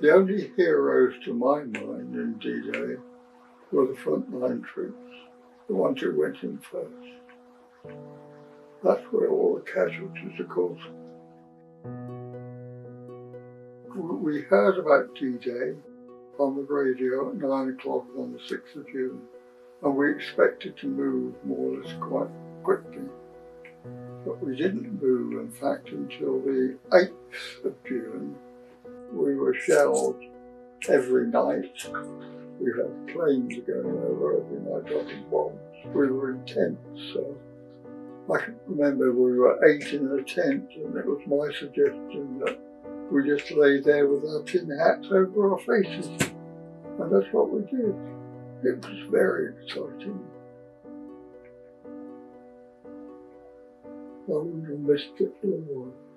The only heroes to my mind in D-Day eh, were the frontline troops, the ones who went in first. That's where all the casualties, of course. We heard about D-Day on the radio at nine o'clock on the 6th of June, and we expected to move more or less quite quickly. But we didn't move, in fact, until the 8th of June. Shelled every night. We had planes going over every night dropping bombs. We were in tents, so I can remember we were eight in a tent, and it was my suggestion that we just lay there with our tin hats over our faces. And that's what we did. It was very exciting. I wouldn't have missed it for.